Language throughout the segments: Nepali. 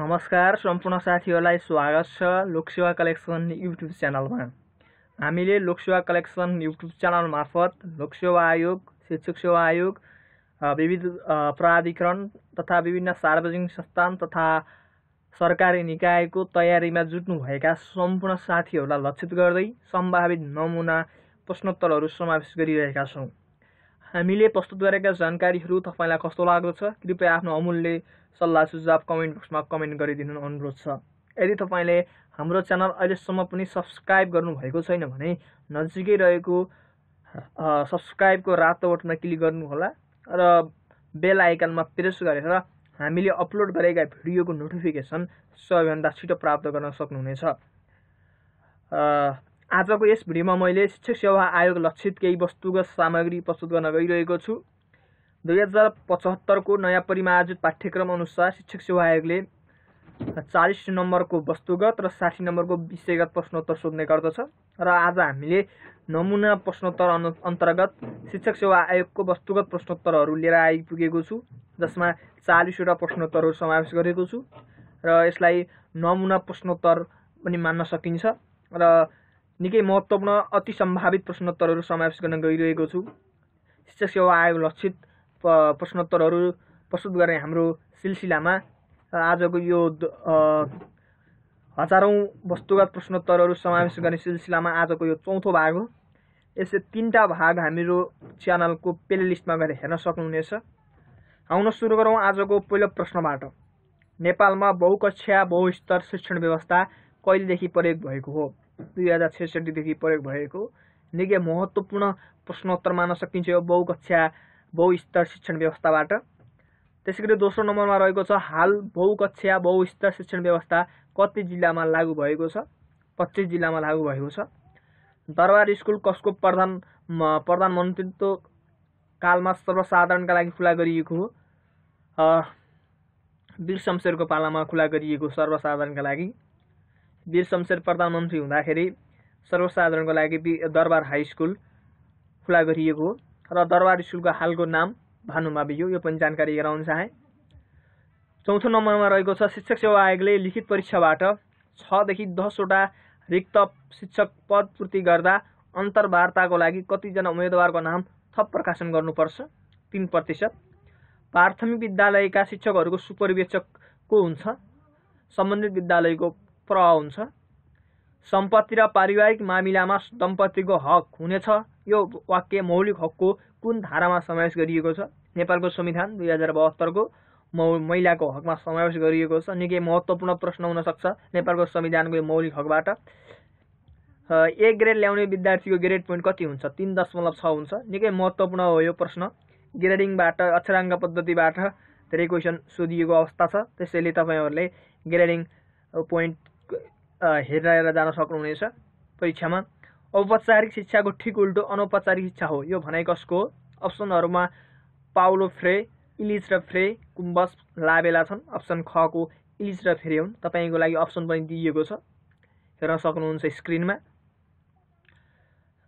नमस्कार सम्पूर्ण साथीहरूलाई स्वागत छ लोकसेवा कलेक्सन युट्युब च्यानलमा। हामीले लोकसेवा कलेक्सन युट्युब च्यानल मार्फत लोकसेवा आयोग शिक्षक सेवा आयोग विविध प्राधिकरण तथा विभिन्न सार्वजनिक संस्थान तथा सरकारी निकायको तयारीमा जुट्नुभएका सम्पूर्ण साथीहरूलाई लक्षित गर्दै सम्भावित नमुना प्रश्नोत्तरहरू समावेश गरिरहेका छौँ। हामीले प्रस्तुत गरेका जानकारीहरू तपाईँलाई कस्तो लाग्दछ कृपया आफ्नो अमूल्य सल्लाह सुझाव कमेन्ट बक्समा कमेन्ट गरिदिनु अनुरोध छ। यदि तपाईँले हाम्रो च्यानल अहिलेसम्म पनि सब्सक्राइब गर्नुभएको छैन भने नजिकै रहेको सब्सक्राइबको रातो बटनमा क्लिक गर्नुहोला र बेल आइकनमा प्रेस गरेर हामीले अपलोड गरेका भिडियोको नोटिफिकेसन सबैभन्दा छिटो प्राप्त गर्न सक्नुहुनेछ। आजको यस भिडियोमा मैले शिक्षक सेवा आयोग लक्षित केही वस्तुगत सामग्री प्रस्तुत गर्न गइरहेको छु। दुई हजार पचहत्तरको नयाँ परिमार्जित पाठ्यक्रम अनुसार शिक्षक सेवा आयोगले चालिस नम्बरको वस्तुगत र साठी नम्बरको विषयगत प्रश्नोत्तर सोध्ने गर्दछ र आज हामीले नमुना प्रश्नोत्तर अनु अन्तर्गत शिक्षक सेवा आयोगको वस्तुगत प्रश्नोत्तरहरू लिएर आइपुगेको छु जसमा चालिसवटा प्रश्नोत्तरहरू समावेश गरेको छु। र यसलाई नमुना प्रश्नोत्तर पनि मान्न सकिन्छ र निकै महत्त्वपूर्ण अति सम्भावित प्रश्नोत्तरहरू समावेश गर्न गइरहेको छु। शिक्षक सेवा आयोग लक्षित प्रश्नोत्तरहरू प्रस्तुत गर्ने हाम्रो सिलसिलामा आजको यो हजारौँ वस्तुगत प्रश्नोत्तरहरू समावेश गर्ने सिलसिलामा आजको यो चौथो भाग हो। यसै तिनवटा भाग हाम्रो च्यानलको प्ले लिस्टमा गएर हेर्न सक्नुहुनेछ। आउन सुरु गरौँ आजको पहिलो प्रश्नबाट। नेपालमा बहुकक्षा बहुस्तर शिक्षण व्यवस्था कहिलेदेखि प्रयोग भएको हो? दुई हजार छेसठीदेखि प्रयोग भएको। निकै महत्त्वपूर्ण प्रश्नोत्तर मान्न सकिन्छ यो बहुकक्षा बहुस्तर शिक्षण व्यवस्थाबाट। त्यसै गरी दोस्रो नम्बरमा रहेको छ हाल बहुकक्षा बहुस्तर शिक्षण व्यवस्था कति जिल्लामा लागू भएको छ? पच्चिस जिल्लामा लागू भएको छ। दरबार स्कुल कसको प्रधान प्रधानमन्त्रीत्व कालमा सर्वसाधारणका लागि खुला गरिएको हो? वीर शमशेरको पालामा खुला गरिएको सर्वसाधारणका लागि। वीर शमशेर प्रधानमन्त्री हुँदाखेरि सर्वसाधारणको लागि दरबार हाई स्कुल खुला गरिएको र दरबार स्कुलको हालको नाम भानुमावि हो। यो पनि जानकारी गराउन चाहे। चौथो नम्बरमा रहेको छ शिक्षक सेवा आयोगले लिखित परीक्षाबाट छदेखि दसवटा रिक्त शिक्षक पद पूर्ति गर्दा अन्तर्वार्ताको लागि कतिजना उम्मेदवारको नाम थप प्रकाशन गर्नुपर्छ। तिन प्रतिशत। प्राथमिक विद्यालयका शिक्षकहरूको सुपरिवेक्षक को हुन्छ। सम्बन्धित विद्यालयको प्रभाव हुन्छ। सम्पत्ति र पारिवारिक मामिलामा दम्पतिको हक हुनेछ। यो वाक्य मौलिक हकको कुन धारामा समावेश गरिएको छ? नेपालको संविधान दुई हजार बहत्तरको मौ महिलाको हकमा समावेश गरिएको छ। निकै महत्त्वपूर्ण प्रश्न हुनसक्छ नेपालको संविधानको मौलिक हकबाट। एक ग्रेड ल्याउने विद्यार्थीको ग्रेड पोइन्ट कति हुन्छ? तिन दशमलव छ हुन्छ। निकै महत्त्वपूर्ण हो यो प्रश्न। ग्रेडिङबाट अक्षराङ्क पद्धतिबाट धेरै क्वेसन सोधिएको अवस्था छ। त्यसैले तपाईँहरूले ग्रेडिङ पोइन्ट हेरेर जान सक्नुहुनेछ। परीक्षामा औपचारिक शिक्षाको ठिक उल्टो अनौपचारिक शिक्षा हो। यो भनाइ कसको हो? अप्सनहरूमा पाउलो फ्रे इलिज र फ्रे कुम्बस लाबेला छन्। अप्सन खको इलिज र फ्रे हुन्। तपाईँको लागि अप्सन पनि दिइएको छ। हेर्न सक्नुहुन्छ स्क्रिनमा।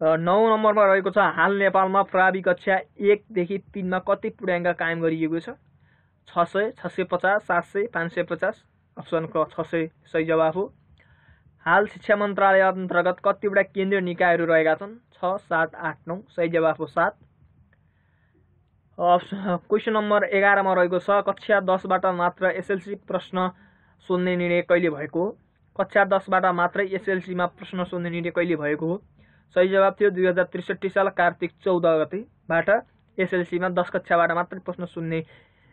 नौ नम्बरमा रहेको छ हाल नेपालमा प्रावि कक्षा एकदेखि तिनमा कति पूर्णाङ्क कायम गरिएको छ? छ सय छ सय पचास सात सय पाँच सय पचास। अप्सन क छ सय सही जवाफ हो। हाल शिक्षा मन्त्रालय अन्तर्गत कतिवटा केन्द्रीय निकायहरू रहेका छन्? छ सात आठ नौ सही जवाफ हो सात क्वेसन नम्बर एघारमा रहेको छ कक्षा दसबाट मात्र एसएलसी प्रश्न सोध्ने निर्णय कहिले भएको हो? कक्षा दसबाट मात्रै एसएलसीमा प्रश्न सोध्ने निर्णय कहिले भएको हो? सही जवाब थियो दुई हजार त्रिसठी साल कार्तिक चौध गतेबाट एसएलसीमा दस कक्षाबाट मात्रै प्रश्न सुन्ने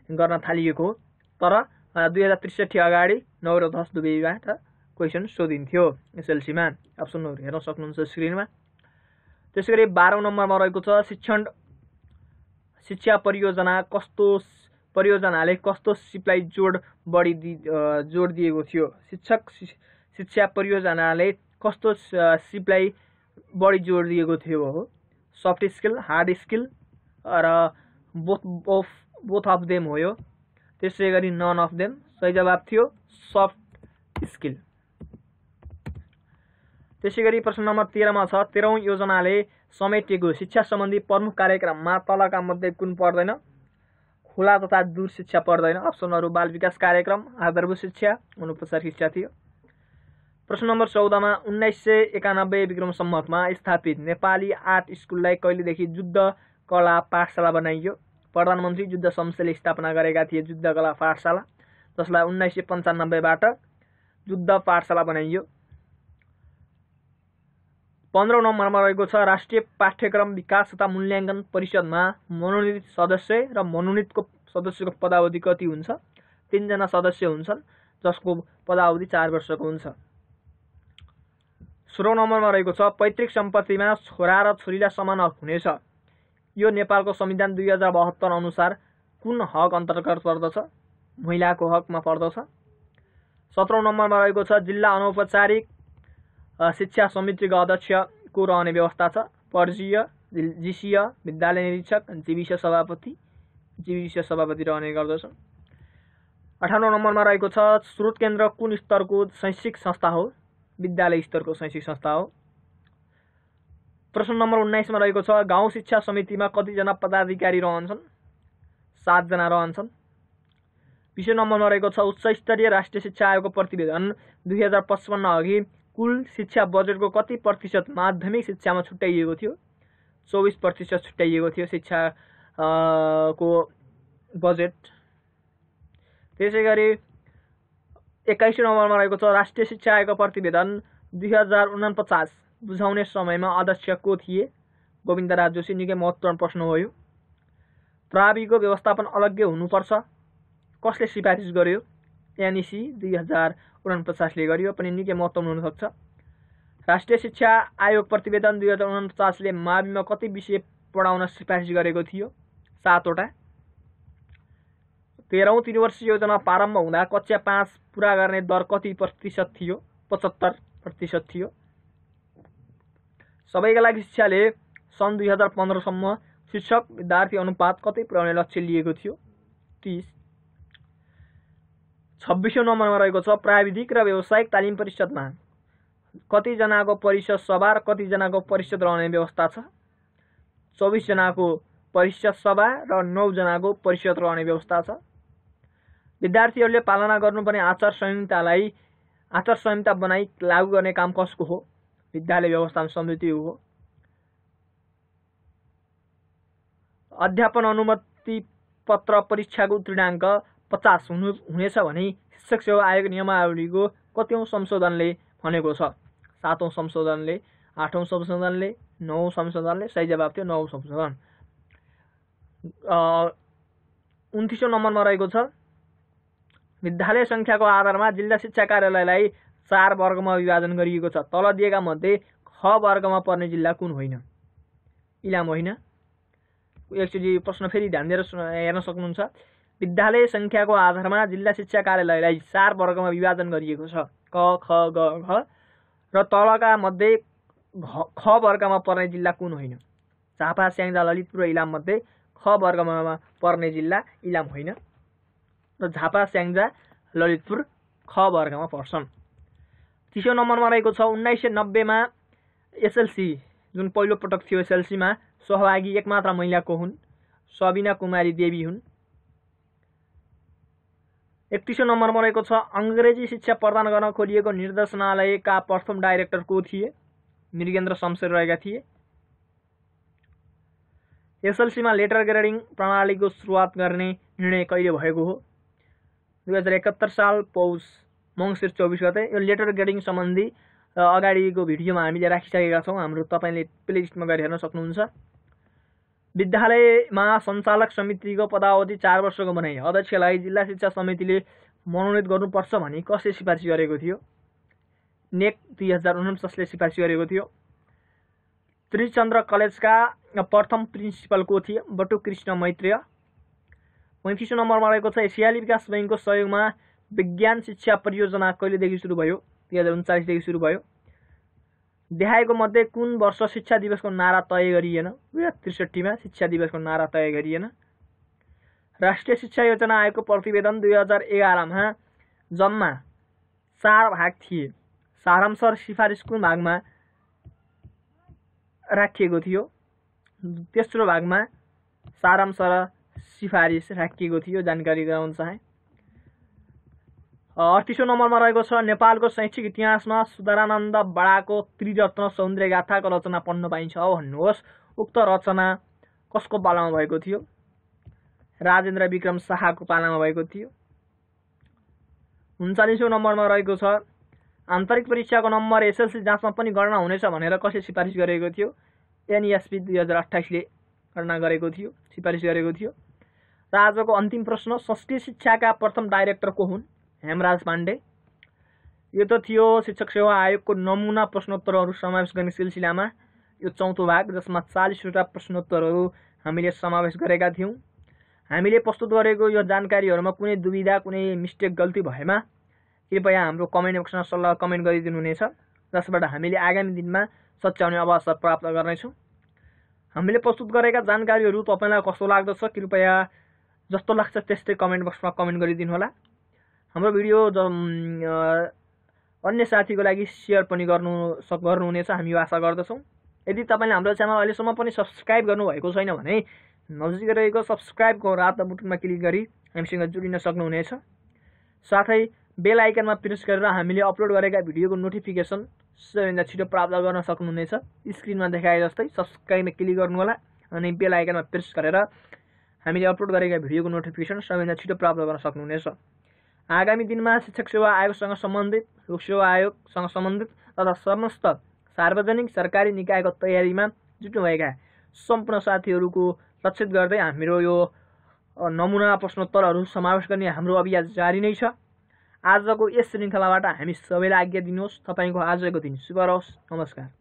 गर्न थालिएको हो। तर दुई हजार त्रिसठी अगाडि नौ र दस दुवैबाट क्वेसन सोधिन्थ्यो एसएलसीमा अप्सनहरू हेर्न सक्नुहुन्छ स्क्रिनमा त्यसै गरी बाह्रौँ नम्बरमा रहेको छ शिक्षण। शिक्षा परियोजना कस्तो परियोजनाले कस्तो सिपलाई जोड बढी दि जोड दिएको थियो? शिक्षक शिक्षा परियोजनाले कस्तो सिपलाई बढी जोड दिएको थियो हो? सफ्ट स्किल हार्ड स्किल र both both both of them हो यो। त्यसै गरी नन अफ देम सही जवाब थियो सफ्ट स्किल त्यसै गरी प्रश्न नम्बर तेह्रमा छ तेह्रौँ योजनाले समेटिएको शिक्षा सम्बन्धी प्रमुख कार्यक्रममा तलका मध्ये कुन पर्दैन? खुला तथा दूर शिक्षा पर्दैन। अप्सनहरू बाल विकास कार्यक्रम आधारभूत शिक्षा अनुपचार शिक्षा थियो। प्रश्न नम्बर चौधमा उन्नाइस सय एकानब्बे विक्रम सम्मतमा स्थापित नेपाली आर्ट स्कुललाई कहिलेदेखि युद्ध कला पाठशाला बनाइयो? प्रधानमन्त्री युद्ध संस्थाले स्थापना गरेका थिए युद्ध कला पाठशाला जसलाई उन्नाइस सय पन्चानब्बेबाट युद्ध पाठशाला बनाइयो। पन्ध्र नम्बरमा रहेको छ राष्ट्रिय पाठ्यक्रम विकास तथा मूल्याङ्कन परिषदमा मनोनित सदस्य र मनोनितको सदस्यको पदावधि कति हुन्छ? तिनजना सदस्य हुन्छन् जसको पदावधि चार वर्षको हुन्छ। सोह्र नम्बरमा रहेको छ पैतृक सम्पत्तिमा छोरा र छोरीलाई समान हक हुनेछ। यो नेपालको संविधान दुई हजार बहत्तर अनुसार कुन हक अन्तर्गत पर्दछ? महिलाको हकमा पर्दछ। सत्रौँ नम्बरमा रहेको छ जिल्ला अनौपचारिक शिक्षा समितिको अध्यक्षको रहने व्यवस्था छ पर्जीय जिसीय विद्यालय निरीक्षक जीविस सभापति जीविस सभापति रहने गर्दछ अठाउन्न नम्बरमा रहेको छ स्रोत केन्द्र कुन स्तरको शैक्षिक संस्था हो विद्यालय स्तरको शैक्षिक संस्था हो प्रश्न नम्बर उन्नाइसमा रहेको छ गाउँ शिक्षा समितिमा कतिजना पदाधिकारी रहन्छन् सातजना रहन्छन् विषय नम्बरमा रहेको छ उच्च स्तरीय राष्ट्रिय शिक्षा आयोगको प्रतिवेदन दुई हजार पचपन्न अघि कुल शिक्षा बजेटको कति प्रतिशत माध्यमिक शिक्षामा छुट्याइएको थियो? चौबिस प्रतिशत छुट्याइएको थियो शिक्षा को बजेट। त्यसै गरी एक्काइसौँ नम्बरमा रहेको छ राष्ट्रिय शिक्षा आयोगको प्रतिवेदन दुई हजार उनापचास बुझाउने समयमा अध्यक्ष को थिए? गोविन्द राज जोशी निकै महत्त्वपूर्ण प्रश्न हो यो। प्रविधिको व्यवस्थापन अलग्गै हुनुपर्छ। कसले सिफारिस गर्यो? एनइसी दुई हजार उनपचासले गरियो पनि निकै महत्त्वपूर्ण हुनसक्छ। राष्ट्रिय शिक्षा आयोग प्रतिवेदन दुई हजार उनपचासले माविमा कति विषय पढाउन सिफारिस गरेको थियो? सातवटा। तेह्रौँ वर्ष योजना प्रारम्भ हुँदा कक्षा पाँच पुरा गर्ने दर कति प्रतिशत थियो? पचहत्तर प्रतिशत थियो। सबैका लागि शिक्षाले सन् दुई हजार पन्ध्रसम्म शिक्षक विद्यार्थी अनुपात कतै पुर्याउने लक्ष्य लिएको थियो? तिस। छब्बिसौँ नम्बरमा रहेको छ प्राविधिक र व्यावसायिक तालिम परिषदमा। कतिजनाको परिषद सभा र कतिजनाको परिषद रहने व्यवस्था छ? चौबिसजनाको परिषद सभा र नौजनाको परिषद रहने व्यवस्था छ? विद्यार्थीहरूले पालना गर्नुपर्ने आचार संहितालाई आचार संहिता बनाई लागू गर्ने काम कसको हो? विद्यालय व्यवस्थापन समिति हो। अध्यापन अनुमति पत्र परीक्षाको उत्तीर्णाङ्क पचास हुनु हुनेछ भने शिक्षक सेवा आयोग नियमावलीको कतिौँ संशोधनले भनेको छ। सातौँ संशोधनले आठौँ संशोधनले नौ संशोधनले सही जवाब थियो नौ संशोधन। उन्तिसौँ नम्बरमा रहेको छ। विद्यालय सङ्ख्याको आधारमा जिल्ला शिक्षा कार्यालयलाई चार वर्गमा विभाजन गरिएको छ। तल दिएका मध्ये ख वर्गमा पर्ने जिल्ला कुन होइन? इलाम होइन। एकचोटि प्रश्न फेरि ध्यान दिएर हेर्न सक्नुहुन्छ। विद्यालय सङ्ख्याको आधारमा जिल्ला शिक्षा कार्यालयलाई चार वर्गमा विभाजन गरिएको छ। क ख ग घ र तलका मध्ये ख वर्गमा पर्ने जिल्ला कुन होइन? झापा स्याङ्जा ललितपुर इलाम मध्ये ख वर्गमा पर्ने जिल्ला इलाम होइन। र झापा स्याङ्जा ललितपुर ख वर्गमा पर्छन्। तिसौँ नम्बरमा रहेको छ उन्नाइस सय नब्बेमा एसएलसी। जुन पहिलो पटक थियो एसएलसीमा सहभागी एकमात्र महिलाको हुन् सबिना कुमारी देवी हुन्। एकतिसौँ नम्बरमा रहेको छ अङ्ग्रेजी शिक्षा प्रदान गर्न खोलिएको निर्देशनालयका प्रथम डाइरेक्टर को थिए मृगेन्द्र शमशेर रहेका थिए। एसएलसीमा लेटर ग्रेडिङ प्रणालीको सुरुवात गर्ने निर्णय कहिले भएको हो? दुई हजार एकहत्तर साल पौष मङ्सिर चौबिस गते। यो लेटर ग्रेडिङ सम्बन्धी अगाडिको भिडियोमा हामीले राखिसकेका छौँ। हाम्रो तपाईँले प्लेलिस्टमा गएर हेर्न सक्नुहुन्छ। विद्यालयमा सञ्चालक समितिको पदावधि चार वर्षको बनाइ अध्यक्षलाई जिल्ला शिक्षा समितिले मनोनित गर्नुपर्छ भनी कसले सिफारिस गरेको थियो? नेक दुई हजार उनचासले सिफारिस गरेको थियो। त्रिचन्द्र कलेजका प्रथम प्रिन्सिपल को थिए बटु कृष्ण मैत्रेय। पैँतिसौँ नम्बरमा रहेको छ एसियाली विकास बैङ्कको सहयोगमा विज्ञान शिक्षा परियोजना कहिलेदेखि सुरु भयो? दुई हजार उन्चालिसदेखि सुरु भयो। देखाएको मध्ये कुन वर्ष शिक्षा दिवसको नारा तय गरिएन? दुई हजार त्रिसठीमा शिक्षा दिवसको नारा तय गरिएन। राष्ट्रिय शिक्षा योजना आयोगको प्रतिवेदन दुई हजार एघारमा जम्मा चार भाग थिए। सारांश र सिफारिस कुन भागमा राखिएको थियो? तेस्रो भागमा सारांश र सिफारिस राखिएको थियो जानकारी गराउन चाहे। अडतिसौँ नम्बरमा रहेको छ। नेपालको शैक्षिक इतिहासमा सुधारानन्द बडाको त्रिरत्न सौन्दर्य गाथाको रचना पढ्न पाइन्छ भन्नुहोस्। उक्त रचना कसको पालामा भएको थियो? राजेन्द्र विक्रम शाहको पालामा भएको थियो। उन्चालिसौँ नम्बरमा रहेको छ आन्तरिक परीक्षाको नम्बर एसएलसी जाँचमा पनि गणना हुनेछ भनेर कसले सिफारिस गरेको थियो? एनइएसपी दुई हजार अठाइसले गणना गरेको थियो सिफारिस गरेको थियो। र आजको अन्तिम प्रश्न संस्कृत शिक्षाका प्रथम डाइरेक्टर को हुन्? हेमराज पाण्डे। यो त थियो शिक्षक सेवा आयोगको नमुना प्रश्नोत्तरहरू समावेश गर्ने सिलसिलामा। यो चौथो भाग जसमा चालिसवटा प्रश्नोत्तरहरू हामीले समावेश गरेका थियौँ। हामीले प्रस्तुत गरेको यो जानकारीहरूमा कुनै दुविधा कुनै मिस्टेक गल्ती भएमा कृपया हाम्रो कमेन्ट बक्समा सल्लाह कमेन्ट गरिदिनु हुनेछ जसबाट हामीले आगामी दिनमा सच्याउने अवसर प्राप्त गर्नेछौँ। हामीले प्रस्तुत गरेका जानकारीहरू तपाईँलाई कस्तो लाग्दछ कृपया जस्तो लाग्छ त्यस्तै कमेन्ट बक्समा कमेन्ट गरिदिनु होला हाम्रो भिडियो अन्य साथीको लागि सेयर पनि गर्नु गर्नुहुनेछ हामी आशा गर्दछौँ। यदि तपाईँले हाम्रो च्यानल अहिलेसम्म पनि सब्सक्राइब गर्नुभएको छैन भने नजिकै रहेको सब्सक्राइबको रातो बुटनमा क्लिक गरी हामीसँग जोडिन सक्नुहुनेछ। साथै बेल आइकनमा प्रेस गरेर हामीले अपलोड गरेका भिडियोको नोटिफिकेसन सबैभन्दा छिटो प्राप्त गर्न सक्नुहुनेछ। स्क्रिनमा देखाए जस्तै सब्सक्राइबमा क्लिक गर्नुहोला अनि बेल आइकनमा प्रेस गरेर हामीले अपलोड गरेका भिडियोको नोटिफिकेसन सबैभन्दा छिटो प्राप्त गर्न सक्नुहुनेछ। आगामी दिनमा शिक्षक सेवा आयोगसँग सम्बन्धित लोक सेवा आयोगसँग सम्बन्धित तथा समस्त सार्वजनिक सरकारी निकायको तयारीमा जुट्नुभएका सम्पूर्ण साथीहरूको लक्षित गर्दै हाम्रो यो नमुना प्रश्नोत्तरहरू समावेश गर्ने हाम्रो अभियान जारी नै छ आजको यस श्रृङ्खलाबाट हामी सबैलाई आज्ञा दिनुहोस् तपाईँको आजको दिन शुभ रहोस् नमस्कार